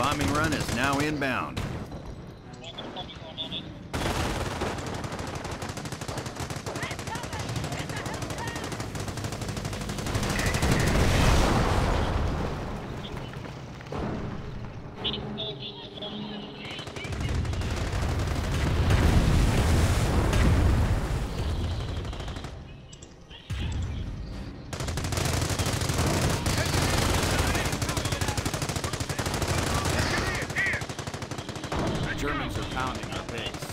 Bombing run is now inbound. The Germans are pounding our base.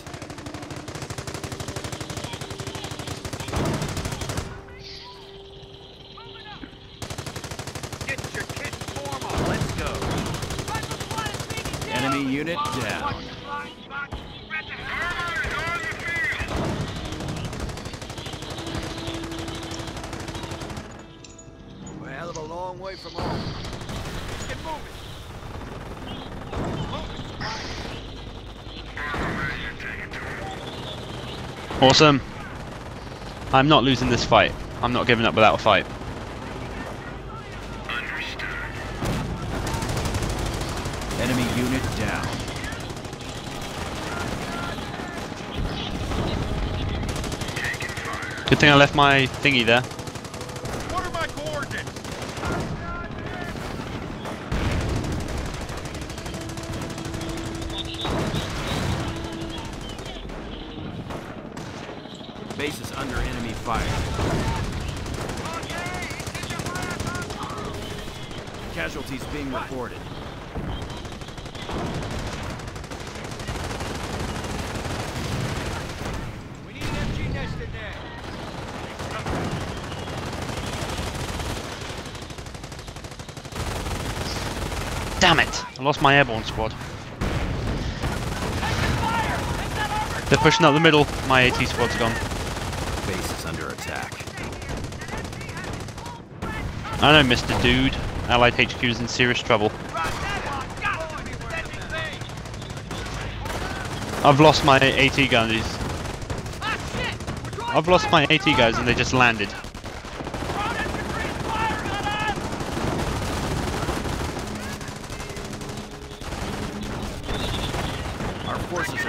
Get your kit formal. Let's go. Enemy unit down. Hell of a long way from home. Get moving. Awesome. I'm not losing this fight. I'm not giving up without a fight. Enemy unit down. Good thing I left my thingy there. What are my coordinates? Base is under enemy fire. Casualties being reported. We need an MG nest in there. Damn it! I lost my airborne squad. They're pushing up the middle. My AT squad's gone. Base is under attack. I know, Mr. Dude. Allied HQ is in serious trouble. I've lost my AT guys. I've lost my AT guys and they just landed. Our forces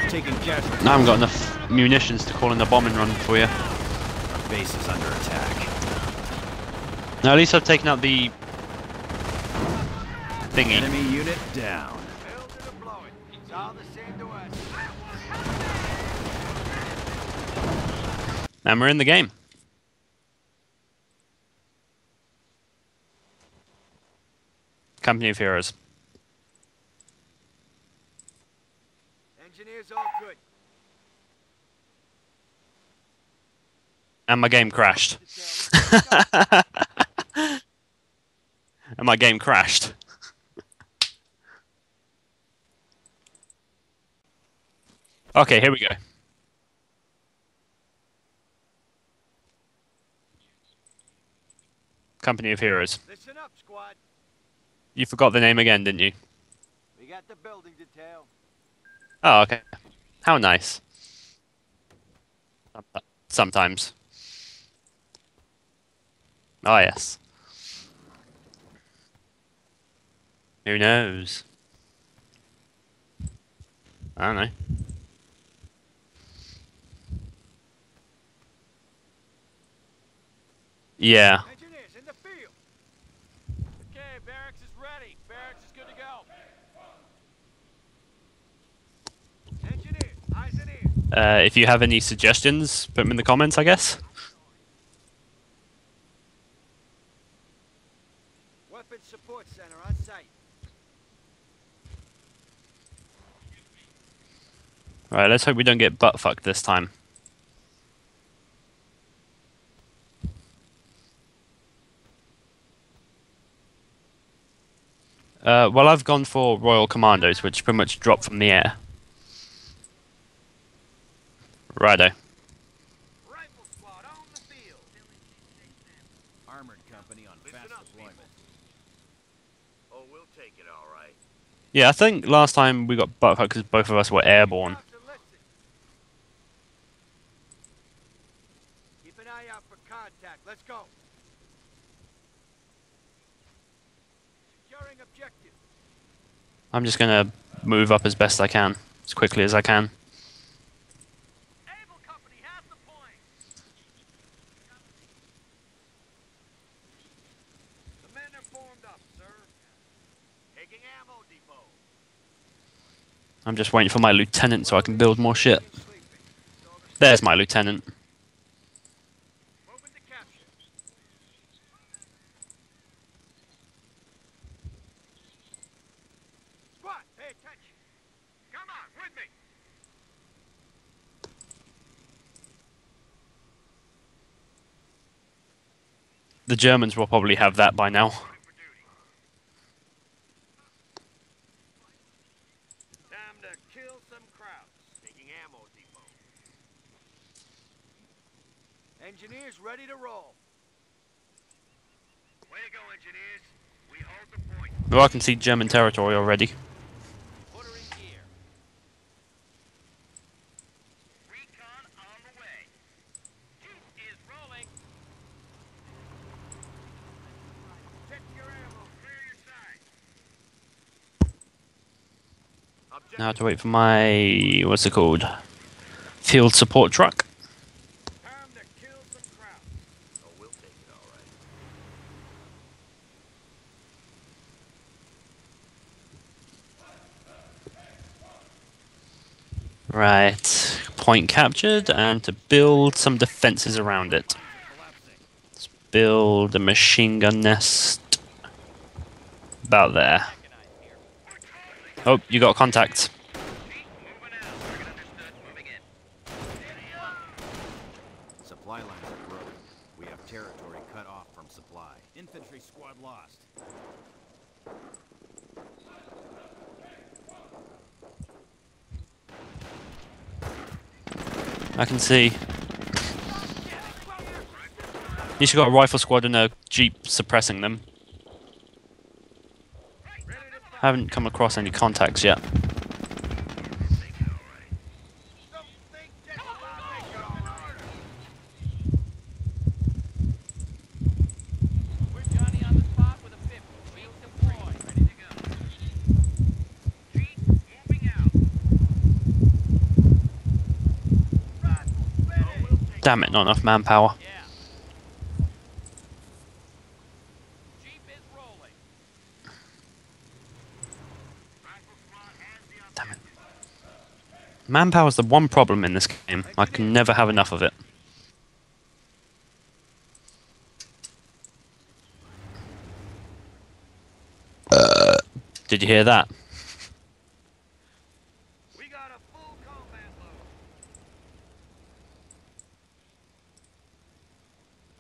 casualties. I haven't got enough munitions to call in a bombing run for you. Our base is under attack. Now at least I've taken out the thingy. Enemy unit down. Build it or blow it. It's all the same to us. And we're in the game. Company of Heroes. Engineers all good. And my game crashed. And my game crashed. okay, here we go. Company of Heroes. Listen up, squad. You forgot the name again, didn't you? We got the building detail. Oh, okay. How nice. Sometimes. Oh, yes. Who knows? I don't know. Yeah. Engineers in the field. Okay, barracks is ready. Barracks is good to go. Engineer, eyes and ears. Uh, if you have any suggestions, put them in the comments, I guess. Right, let's hope we don't get butt fucked this time. Uh, well, I've gone for Royal Commandos, which pretty much drop from the air. Righto. Rifle squad on the field. Armored company on fast up, deployment. Oh, we'll take it all right. Yeah, I think last time we got butt fucked because both of us were airborne. Keep an eye out for contact. Let's go. Securing objective. I'm just gonna move up as best I can, as quickly as I can. Able Company has the point. The men are formed up, sir. Taking ammo depot. I'm just waiting for my lieutenant so I can build more shit. There's my lieutenant. Moving to capture. Squad, pay attention. Come on, with me. The Germans will probably have that by now. Ready for duty. Time to kill some Krauts. Taking ammo depot. Engineers ready to roll. Way to go, engineers. We hold the point. Oh, I can see German territory already. Now I have to wait for my what's it called? Field support truck. Right. Point captured and to build some defenses around it. Let's build a machine gun nest about there. Oh, you got contact. Moving out. Target understood. Moving in. Supply lines are broken. We have territory cut off from supply. Infantry squad lost. I can see. You should got a rifle squad and a jeep suppressing them. Haven't come across any contacts yet. Damn it, not enough manpower. Governor. We're Johnny on the spot with a 50. Wheels deployed. Ready to go. Jeep moving out. Rifle ready. Oh, we'll take Damn it, not enough manpower. Yeah. Jeep is rolling. Rifle squad has the Damn it. Manpower's the one problem in this game. I can never have enough of it. Uh. Did you hear that? We got a full combat load.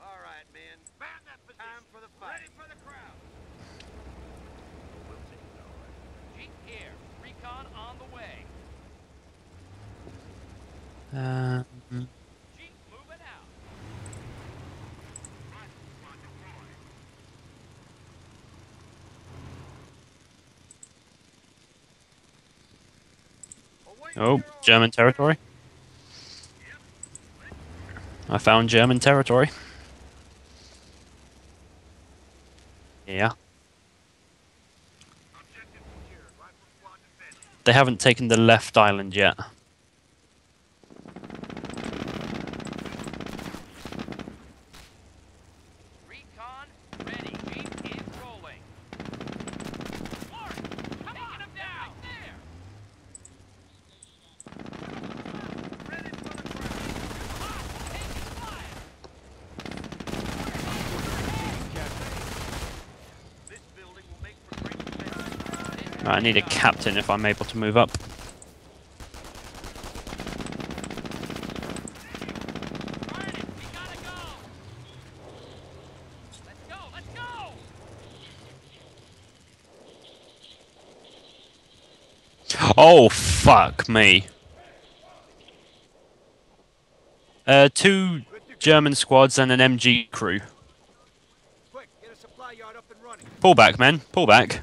All right, men. Man that position. Time for the fight. Ready for the crowd. We'll take it all right. Jeep here. Recon on the way. Uh, oh. German territory. I found German territory. Yeah. They haven't taken the left island yet. Recon ready. Jeep is rolling. Mark, taking him down. there. Ready for the crowd. Taking fire. This building will make for great defense. Right, I need a captain if I'm able to move up. Friday, we gotta go. Let's go. Let's go. Oh, fuck me. Uh, two German squads and an MG crew. Quick, get a supply yard up and running. Pull back, men. Pull back.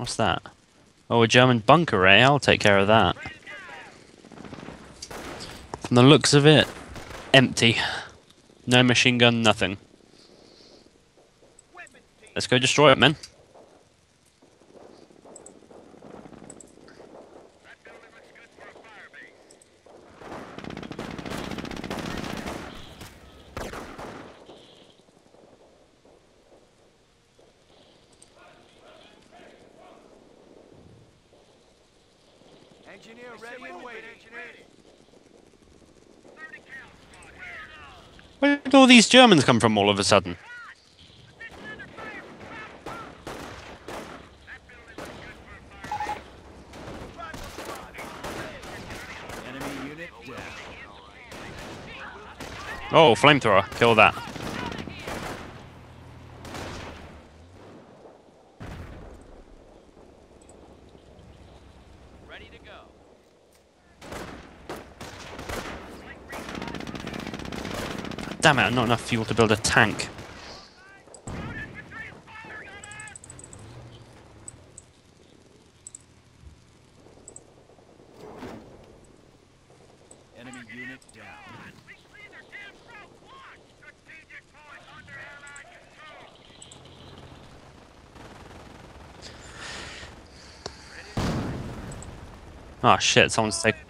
What's that? Oh, a German bunker, eh? I'll take care of that. From the looks of it, empty. No machine gun, nothing. Let's go destroy it, man. That building looks good for a fire base. Engineer ready and waiting. 30 cal squad here. Where did all these Germans come from all of a sudden? Oh, flamethrower. Kill that. Ready to go. Damn it, not enough fuel to build a tank. Enemy unit down. Strategic point under Allied control. Oh shit, someone's taking